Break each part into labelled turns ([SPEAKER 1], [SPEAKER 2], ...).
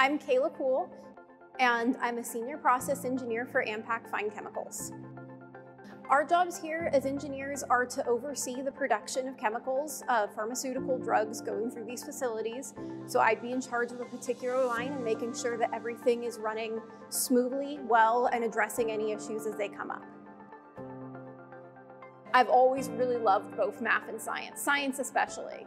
[SPEAKER 1] I'm Kayla Kuhl, and I'm a senior process engineer for Ampac Fine Chemicals. Our jobs here as engineers are to oversee the production of chemicals, uh, pharmaceutical drugs going through these facilities. So I'd be in charge of a particular line and making sure that everything is running smoothly, well, and addressing any issues as they come up. I've always really loved both math and science, science especially.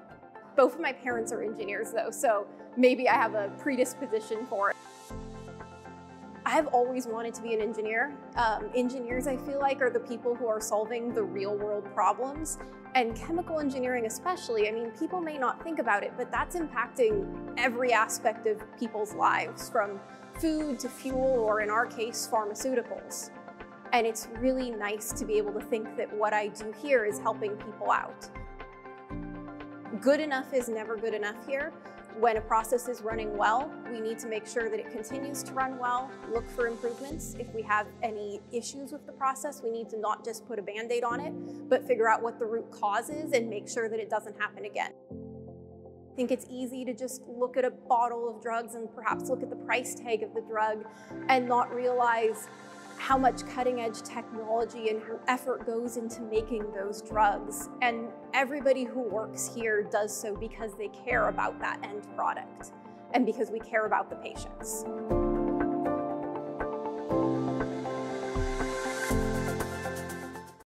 [SPEAKER 1] Both of my parents are engineers though, so maybe I have a predisposition for it. I've always wanted to be an engineer. Um, engineers, I feel like, are the people who are solving the real world problems. And chemical engineering, especially, I mean, people may not think about it, but that's impacting every aspect of people's lives from food to fuel, or in our case, pharmaceuticals. And it's really nice to be able to think that what I do here is helping people out. Good enough is never good enough here. When a process is running well, we need to make sure that it continues to run well, look for improvements. If we have any issues with the process, we need to not just put a band-aid on it, but figure out what the root cause is and make sure that it doesn't happen again. I think it's easy to just look at a bottle of drugs and perhaps look at the price tag of the drug and not realize how much cutting edge technology and effort goes into making those drugs. And everybody who works here does so because they care about that end product and because we care about the patients.